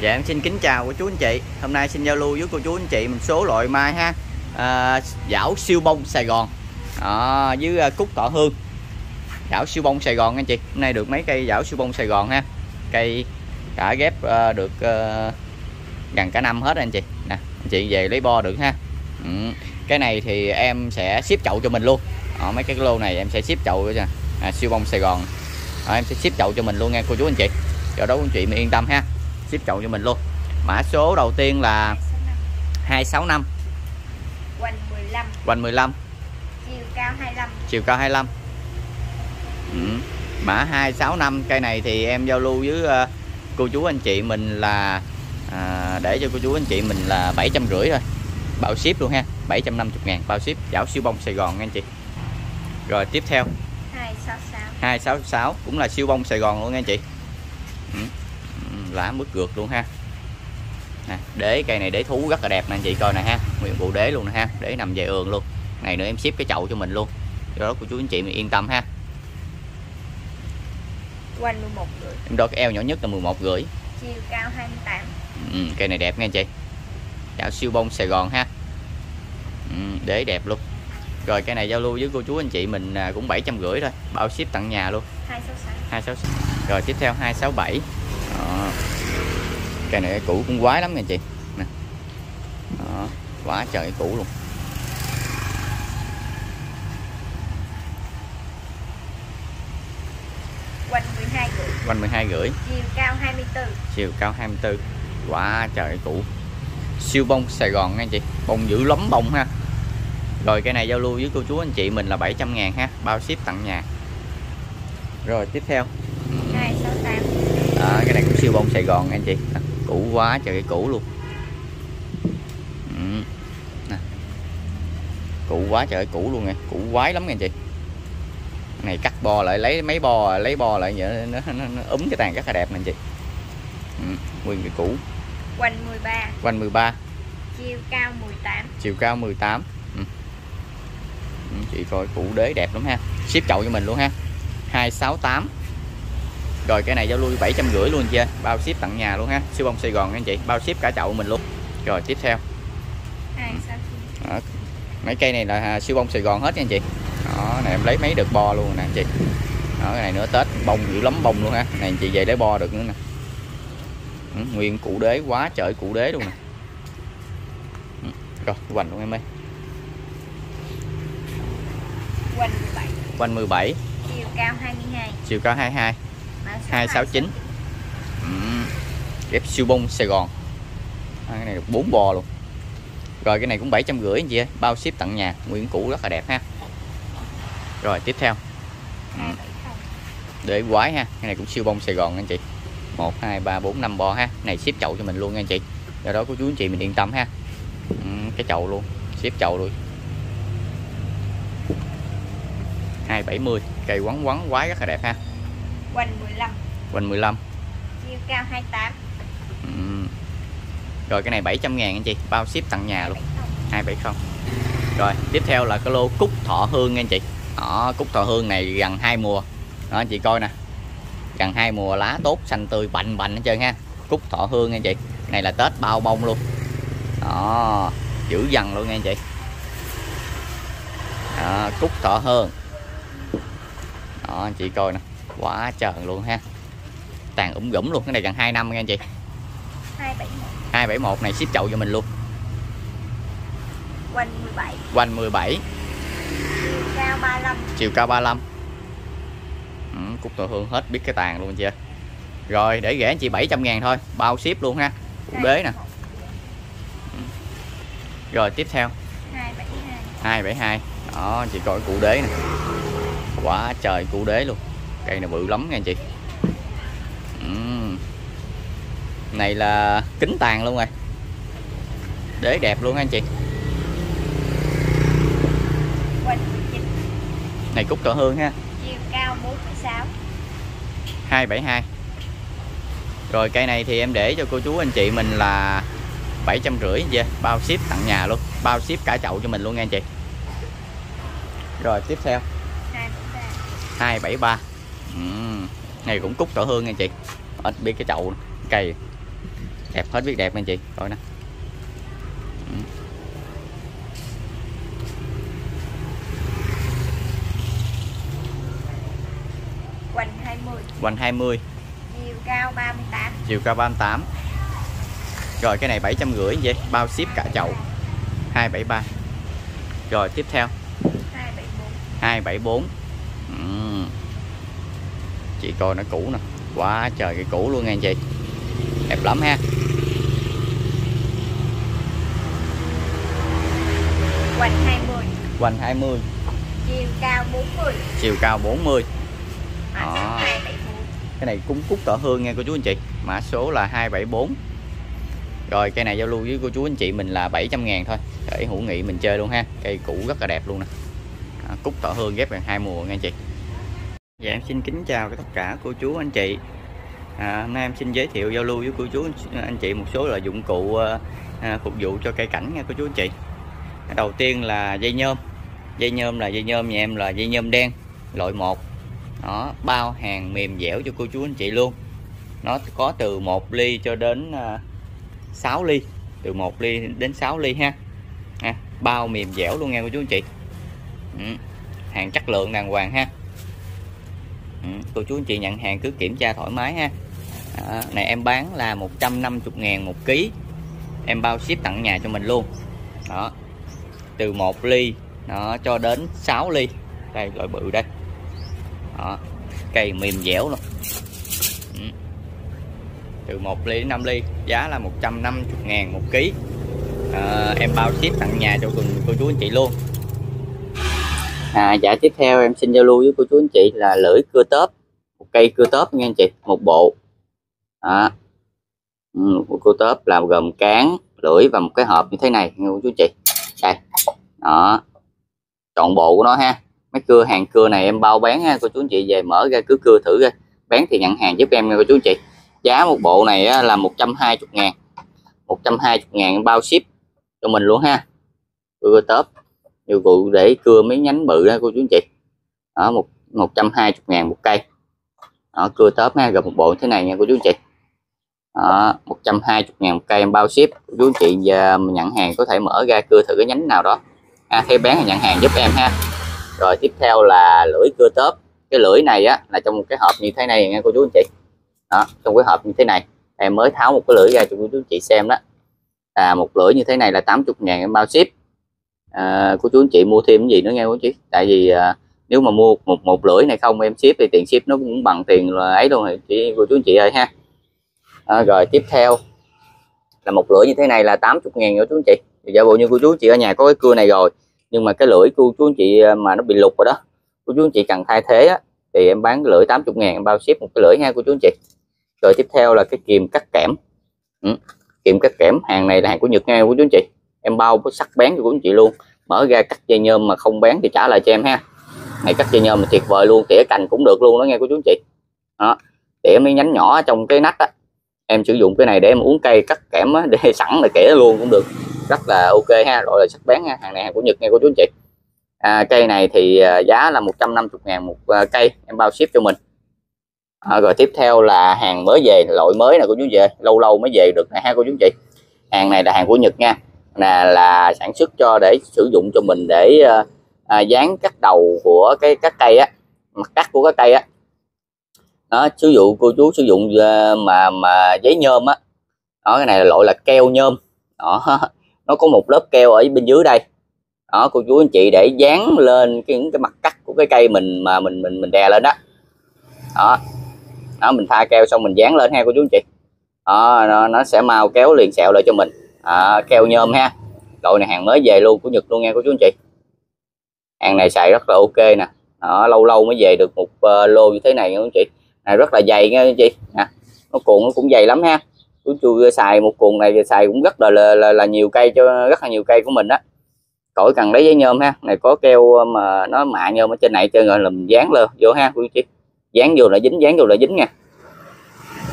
Dạ em xin kính chào cô chú anh chị. Hôm nay xin giao lưu với cô chú anh chị một số loại mai ha. À, Giảo siêu bông Sài Gòn. À, Với cúc tọ hương. Giảo siêu bông Sài Gòn anh chị. Hôm nay được mấy cây giảo siêu bông Sài Gòn ha? Cây cả ghép à, được à, gần cả năm hết anh chị. Nè anh chị về lấy bo được ha? Ừ. Cái này thì em sẽ ship chậu cho mình luôn. À, Mấy cái lô này em sẽ ship chậu cho à, siêu bông Sài Gòn. À, Em sẽ ship chậu cho mình luôn nha cô chú anh chị. Do đó anh chị mình yên tâm ha ship chậu cho mình luôn. Mã số đầu tiên là 265 Quanh 15 quanh 15 Chiều cao 25 chiều cao 25 ừ. mã 265 cây này thì em giao lưu với ờ, cô chú anh chị mình là à, để cho cô chú anh chị mình là 750 thôi. Bao ship luôn ha 750 ngàn bao ship. Chảo siêu bông Sài Gòn nha anh chị. Rồi tiếp theo. 266 266 cũng là siêu bông Sài Gòn luôn nha anh chị. Ừ. Lá mứt gượt luôn ha. Nè, đế cây này đế thú rất là đẹp nè anh chị coi nè ha. Nguyên bộ đế luôn nè ha để nằm về ườn luôn. Này nữa em ship cái chậu cho mình luôn. Do đó cô chú anh chị mình yên tâm ha. Quanh 11 rưỡi em đo cái eo nhỏ nhất là 11 rưỡi Chiều cao 28 ừ, cây này đẹp nha anh chị. Chảo siêu bông Sài Gòn ha. Ừ, đế đẹp luôn. Rồi cái này giao lưu với cô chú anh chị mình à, cũng 750 thôi. Bao ship tận nhà luôn. 266 266 rồi tiếp theo 267 đó. cây này cũ cũng quái lắm nha chị. Nè. Đó. quá trời cũ luôn. Quanh 12 rưỡi. Quanh 12 rưỡi. Chiều cao 24 chiều cao 24 quá trời cũ siêu bông Sài Gòn nha chị. Bông dữ lắm bông ha. Rồi cái này giao lưu với cô chú anh chị mình là 700 ngàn ha. Bao ship tận nhà. Rồi tiếp theo. 268 đó, cái này cũng siêu bông Sài Gòn nha anh chị. Đó, cũ quá trời cái cũ luôn. Ừ. Nè. cũ quá trời cũ luôn nè cũ quái lắm nha anh chị. Cái này cắt bo lại lấy mấy bo lấy bo lại vậy nó, nó, nó úm cái tàn rất là đẹp nè anh chị. Ừ. nguyên cái cũ. Quanh 13 quanh 13 Chiều cao 18 chiều cao 18 ừ. Ừ, chị coi củ đế đẹp lắm ha. Ship chậu cho mình luôn ha. 268 rồi cái này giao lưu 750 luôn chưa bao ship tận nhà luôn ha siêu bông Sài Gòn anh chị bao ship cả chậu mình luôn. Rồi tiếp theo. 269 đó. mấy cây này là siêu bông Sài Gòn hết nha anh chị. Đó này em lấy mấy đợt bo luôn nè anh chị. Đó cái này nữa Tết bông dữ lắm bông luôn ha. Này anh chị về lấy bo được nữa nè. Ừ, nguyên củ đế quá trời củ đế luôn nè. Ừ, rồi hoành luôn em ơi. Quanh 17 quanh 17 Chiều cao 22 chiều cao 22 Mã số 269 ghép siêu bông Sài Gòn. À, cái này được 4 bò luôn. Rồi cái này cũng 750 anh chị ơi bao ship tận nhà nguyên cũ rất là đẹp ha. Rồi tiếp theo. Ừ. để quái ha cái này cũng siêu bông Sài Gòn anh chị. 1 2 3 4 5 bò ha. Này ship chậu cho mình luôn nha anh chị. Do đó của chú anh chị mình yên tâm ha. Ừ, cái chậu luôn ship chậu luôn. 270 cây quấn quấn quái rất là đẹp ha. Quanh 15 quanh 15 Chiều cao 28 ừ. rồi cái này 700 ngàn anh chị bao ship tận nhà luôn. 270 rồi tiếp theo là cái lô cúc thọ hương anh chị. Đó, cúc thọ hương này gần hai mùa. Đó anh chị coi nè. Gần hai mùa lá tốt xanh tươi bành bành hết trơn ha. Cúc thọ hương anh chị. Này là tết bao bông luôn. Đó giữ dần luôn nha anh chị. Đó, cúc thọ hương. Đó anh chị coi nè quá trời luôn ha. Tàn ủng gũm luôn cái này gần 2 năm nha anh chị. 271 271 này ship chậu cho mình luôn. Quanh 17 quanh 17 Chiều cao 35 chiều cao 35 ừ, cúc tàu hương hết biết cái tàn luôn chưa? Rồi để rẻ anh chị 700 ngàn thôi bao ship luôn ha. Củ đế nè. Rồi tiếp theo. 272 272 đó chị coi cụ đế nè. Quá trời cụ đế luôn cây này bự lắm nha anh chị. Ừm. này là kính tàn luôn rồi. Đế đẹp luôn anh chị. Quanh 19 này cúc tàu hương ha. Chiều cao 46 272 rồi cây này thì em để cho cô chú anh chị mình là 750 yeah, bao ship tặng nhà luôn. Bao ship cả chậu cho mình luôn nha anh chị. Rồi tiếp theo. 273 273 này cũng cúc tỏ hương nha chị. Ít biết cái chậu cây đẹp hết biết đẹp anh chị. Coi nè. Ừ. Quanh 20 quanh 20 Chiều cao 38 chiều cao 38 rồi cái này 750 vậy bao ship cả chậu. 273 rồi tiếp theo. 274 274 ừ. Chị coi nó cũ nè. Quá trời cái cũ luôn nha anh chị. Đẹp lắm ha. Quanh 20 quanh 20 Chiều cao 40 chiều cao 40 Mã Đó. 274 cái này cúng cúc tỏ hương nha cô chú anh chị. Mã số là 274 rồi cây này giao lưu với cô chú anh chị mình là 700 ngàn thôi. Để hữu nghị mình chơi luôn ha. Cây cũ rất là đẹp luôn nè. À, cúc tỏ hương ghép bằng hai mùa nha anh chị dạ em xin kính chào tất cả cô chú anh chị. À, hôm nay em xin giới thiệu giao lưu với cô chú anh chị một số là dụng cụ ờ, à, phục vụ cho cây cảnh nha cô chú anh chị. Đầu tiên là dây nhôm. Dây nhôm là dây nhôm nhà em là dây nhôm đen loại 1 đó bao hàng mềm dẻo cho cô chú anh chị luôn. Nó có từ 1 ly cho đến ờ, à, 6 ly từ 1 ly đến 6 ly ha. À, bao mềm dẻo luôn nha cô chú anh chị. Ừ. hàng chất lượng đàng hoàng ha ừ. cô chú anh chị nhận hàng cứ kiểm tra thoải mái ha à, này em bán là 150 ngàn một ký em bao ship tặng nhà cho mình luôn đó từ 1 ly đó, cho đến 6 ly đây loại bự đây đó. cây mềm dẻo luôn ừ. từ 1 ly đến 5 ly giá là 150 ngàn một ký à, em bao ship tặng nhà cho cô, cô chú anh chị luôn à, dạ tiếp theo em xin giao lưu với cô chú anh chị là lưỡi cưa tớp một cây cưa tớp nha anh chị một bộ. À, một ừ, cưa tớp là gồm cán lưỡi và một cái hộp như thế này nha cô chú anh chị. Đây. Đó. Chọn bộ của nó ha. Mấy cưa hàng cưa này em bao bán ha cô chú anh chị về mở ra cứ cưa thử ra bán thì nhận hàng giúp em nha cô chú anh chị. Giá một bộ này á, là 120 ngàn. 120 ngàn bao ship cho mình luôn ha. Cưa tớp dụng vụ để cưa mấy nhánh bự đó cô chú anh chị. Ở một 120 ngàn một cây. Đó, cưa tớp ha gặp một bộ thế này nha cô chú anh chị. Đó, 120 ngàn một cây em bao ship. Cô chú anh chị giờ nhận hàng có thể mở ra cưa thử cái nhánh nào đó. À, theo bán thì nhận hàng giúp em ha. Rồi tiếp theo là lưỡi cưa tớp. Cái lưỡi này á là trong một cái hộp như thế này nha cô chú anh chị. Đó trong cái hộp như thế này. Em mới tháo một cái lưỡi ra cho cô chú anh chị xem đó. À một lưỡi như thế này là 80 ngàn em bao ship à, cô chú anh chị mua thêm cái gì nữa nghe cô chú? Tại vì à, nếu mà mua một một lưỡi này không em ship thì tiền ship nó cũng bằng tiền là ấy luôn thì chị cô chú anh chị ơi ha. À, rồi tiếp theo. Là một lưỡi như thế này là 80 ngàn cô chú anh chị. Thì giả bộ như cô chú anh chị ở nhà có cái cưa này rồi nhưng mà cái lưỡi cô chú anh chị à, mà nó bị lục rồi đó cô chú anh chị cần thay thế á, thì em bán lưỡi 80 ngàn em bao ship một cái lưỡi nha cô chú anh chị. Rồi tiếp theo là cái kìm cắt kẽm. Ừ. kìm cắt kẽm hàng này là hàng của Nhật nghe cô chú anh chị em bao với sắc bén cho quý anh chị luôn. Mở ra cắt dây nhôm mà không bán thì trả lại cho em ha. Này cắt dây nhôm mà tuyệt vời luôn tỉa cành cũng được luôn đó nghe cô chú anh chị. Đó tỉa mấy nhánh nhỏ trong cái nách á. Em sử dụng cái này để em uống cây cắt kẽm á, để sẵn là kẻ luôn cũng được. Rất là ok ha gọi là sắc bén ha hàng này hàng của Nhật nghe cô chú anh chị. À, cây này thì à, giá là 150 ngàn một à, cây em bao ship cho mình. À, rồi tiếp theo là hàng mới về loại mới nè cô chú về lâu lâu mới về được này ha cô chú chị. Hàng này là hàng của Nhật nha là là sản xuất cho để sử dụng cho mình để ờ, à, dán cắt đầu của cái các cây á mặt cắt của các cây á. Đó sử dụng cô chú sử dụng ờ, mà mà giấy nhôm á. Đó cái này là loại là keo nhôm. Đó nó có một lớp keo ở bên dưới đây. Đó cô chú anh chị để dán lên cái những cái mặt cắt của cái cây mình mà mình mình mình đè lên đó đó. Đó mình pha keo xong mình dán lên ha cô chú anh chị. Đó, nó, nó sẽ mau kéo liền sẹo lại cho mình à, keo nhôm ha. Loại này hàng mới về luôn của Nhật luôn nha cô chú anh chị. Hàng này xài rất là ok nè. Đó, lâu lâu mới về được một uh, lô như thế này nha chú anh chị. Này rất là dày nha chú anh chị. Nè nó cuộn nó cũng dày lắm ha. Chú chui xài một cuộn này thì xài cũng rất là là, là, là nhiều cây cho rất là nhiều cây của mình đó khỏi cần lấy giấy nhôm ha. Này có keo mà nó mạ nhôm ở trên này cho rồi làm dán lên vô ha quý chị. Dán vô là dính dán vô là dính nha.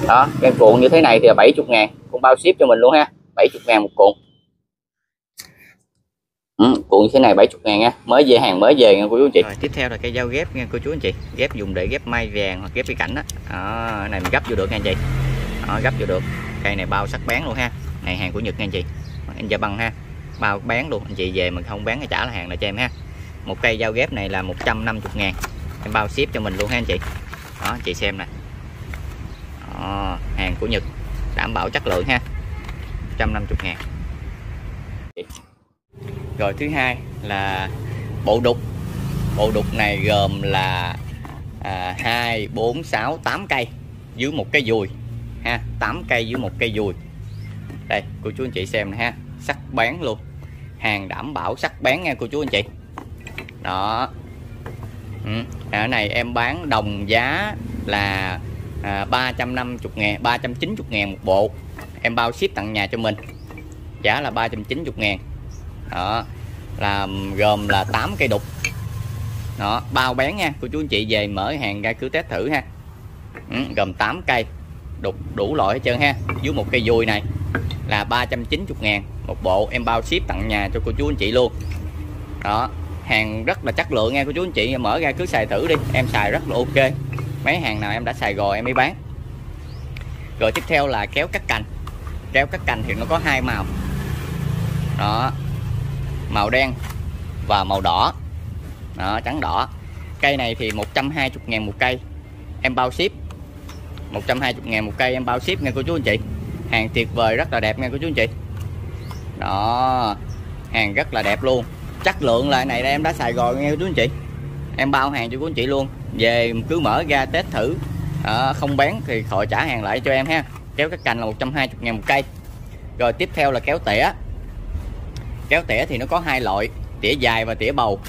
Đó cái cuộn như thế này thì là 70 ngàn cũng bao ship cho mình luôn ha. 70 ngàn một cuộn. Ừ, cuộn như thế này 70 ngàn nha. Mới về hàng mới về nha cô chú anh chị. Rồi, tiếp theo là cây dao ghép nha cô chú anh chị. Ghép dùng để ghép mai vàng hoặc ghép cái cảnh đó, đó này mình gấp vô được nha anh chị. Đó, gấp vô được. Cây này bao sắc bán luôn ha. Này hàng của Nhật nha anh chị. Anh ra băng ha. Bao bán luôn. Anh chị về mình không bán thì trả là hàng lại cho em ha. Một cây dao ghép này là 150 ngàn. Em bao ship cho mình luôn ha anh chị. Đó anh chị xem nè. Đó, hàng của Nhật đảm bảo chất lượng ha. 150 ngàn. Rồi thứ hai là bộ đục. Bộ đục này gồm là à, 2 4 6 8 cây dưới một cây dùi ha 8 cây dưới một cây dùi. Đây cô chú anh chị xem này, ha sắc bén luôn. Hàng đảm bảo sắc bén nha cô chú anh chị. Đó. Ừ. À, ở này em bán đồng giá là à, 350 ngàn 390 ngàn một bộ em bao ship tặng nhà cho mình. Giá là 390 ngàn. Đó là gồm là 8 cây đục. Đó bao bán nha cô chú anh chị về mở hàng ra cứ test thử ha. Ừ, gồm 8 cây đục đủ loại hết trơn ha. Dưới một cây vui này là 390 ngàn. Một bộ em bao ship tặng nhà cho cô chú anh chị luôn. Đó hàng rất là chất lượng nha cô chú anh chị. Mở ra cứ xài thử đi em xài rất là ok. Mấy hàng nào em đã xài rồi em mới bán. Rồi tiếp theo là kéo cắt treo các cành thì nó có hai màu. Đó màu đen và màu đỏ. Đó, trắng đỏ. Cây này thì 120 ngàn một cây. Em bao ship. 120 ngàn một cây em bao ship nha cô chú anh chị. Hàng tuyệt vời rất là đẹp nha cô chú anh chị. Đó hàng rất là đẹp luôn. Chất lượng là này đây em đã xài rồi nghe cô chú anh chị. Em bao hàng cho cô anh chị luôn. Về cứ mở ra test thử. À, không bán thì khỏi trả hàng lại cho em ha kéo các cành là 120 ngàn một cây. Rồi tiếp theo là kéo tỉa. Kéo tỉa thì nó có hai loại tỉa dài và tỉa bầu.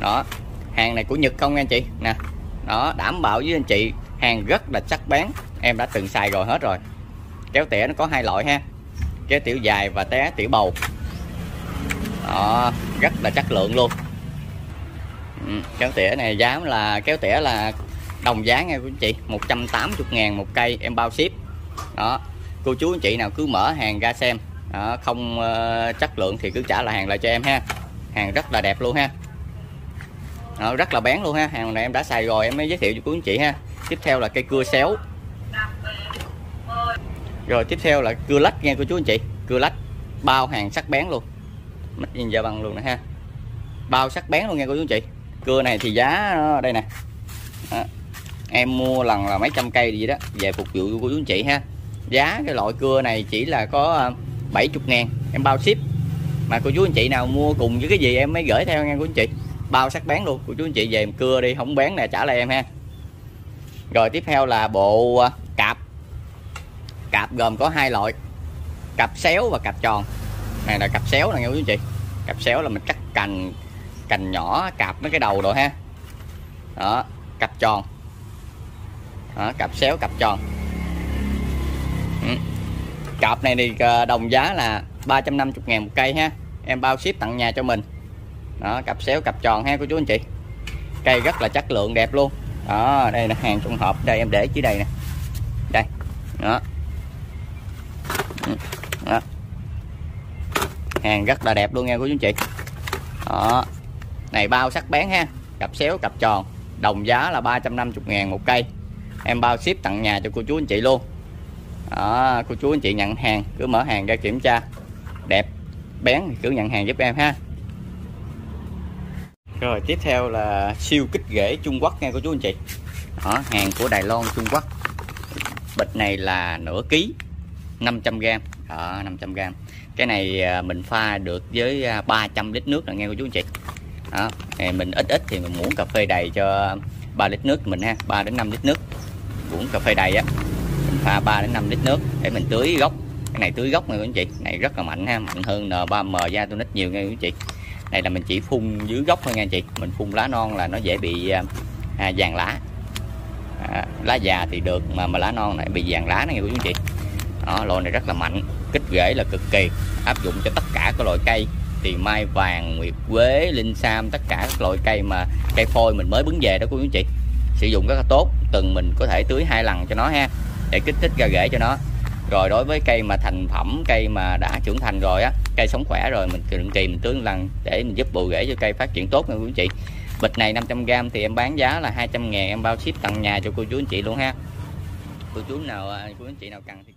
Đó hàng này của Nhật không nha anh chị? Nè đó đảm bảo với anh chị hàng rất là chắc bán, em đã từng xài rồi hết rồi. Kéo tỉa nó có hai loại ha. Kéo tiểu dài và té tỉa bầu. Đó rất là chất lượng luôn. Ừ, kéo tỉa này giá là kéo tỉa là đồng giá nghe của anh chị. 180 ngàn một cây em bao ship đó. Cô chú anh chị nào cứ mở hàng ra xem. Đó, không uh, chất lượng thì cứ trả lại hàng lại cho em ha. Hàng rất là đẹp luôn ha. Đó, rất là bén luôn ha. Hàng này em đã xài rồi em mới giới thiệu cho quý anh chị ha. Tiếp theo là cây cưa xéo. Rồi tiếp theo là cưa lách nha cô chú anh chị. Cưa lách bao hàng sắc bén luôn. Mất nhìn giờ bằng luôn nè ha. Bao sắc bén luôn nha cô chú anh chị. Cưa này thì giá ờ, đây nè. Đó em mua lần là mấy trăm cây gì đó, về phục vụ của chú anh chị ha. Giá cái loại cưa này chỉ là có à, 70 ngàn. Em bao ship. Mà cô chú anh chị nào mua cùng với cái gì em mới gửi theo nha cô anh chị. Bao sắc bán luôn. Cô chú anh chị về cưa đi, không bán nè, trả lại em ha. Rồi tiếp theo là bộ à, cạp. Cạp gồm có hai loại cặp xéo và cặp tròn. Này là cặp xéo nè nghe quý anh chị. Cặp xéo là mình cắt cành cành nhỏ cạp mấy cái đầu rồi ha. Đó cặp tròn đó, cặp xéo cặp tròn. Ừ. cặp này thì ờ, đồng giá là 350 ngàn một cây ha. Em bao ship tặng nhà cho mình. Đó cặp xéo cặp tròn ha cô chú anh chị. Cây rất là chất lượng đẹp luôn. Đó đây là hàng trong hộp đây em để dưới đây nè. Đây. Đó. Ừ. Đó. hàng rất là đẹp luôn nha cô chú anh chị. Đó. Này bao sắc bén ha. Cặp xéo cặp tròn. Đồng giá là 350 ngàn một cây em bao ship tặng nhà cho cô chú anh chị luôn. Đó, cô chú anh chị nhận hàng cứ mở hàng ra kiểm tra. Đẹp bén thì cứ nhận hàng giúp em ha. Rồi tiếp theo là siêu kích rễ Trung Quốc nha cô chú anh chị. Đó, hàng của Đài Loan Trung Quốc. Bịch này là nửa ký 500g đó, 500g cái này à, mình pha được với à, 300 lít nước là nghe cô chú anh chị. Đó mình ít ít thì mình muốn cà phê đầy cho 3 lít nước mình ha 3 đến 5 lít nước. Muỗng cà phê đầy á mình pha 3 đến 5 lít nước. Để mình tưới gốc cái này tưới gốc nha quý anh chị này rất là mạnh ha mạnh hơn N3M da tôi nít nhiều nha quý anh chị này là mình chỉ phun dưới gốc thôi nha anh chị. Mình phun lá non là nó dễ bị à, vàng lá. À, lá già thì được mà mà lá non này bị vàng lá này nha quý anh chị đó, loại này rất là mạnh kích rễ là cực kỳ áp dụng cho tất cả các loại cây thì mai vàng, nguyệt quế, linh sam, tất cả các loại cây mà cây phôi mình mới bứng về đó cô anh chị. Sử dụng rất là tốt, từng mình có thể tưới hai lần cho nó ha, để kích thích ra rễ cho nó. Rồi đối với cây mà thành phẩm, cây mà đã trưởng thành rồi á, cây sống khỏe rồi, mình định kỳ mình tưới lần để mình giúp bù rễ cho cây phát triển tốt nha quý anh chị. Bịch này 500g thì em bán giá là 200 ngàn, em bao ship tận nhà cho cô chú anh chị luôn ha. Cô chú nào à, cô chú anh chị nào cần thì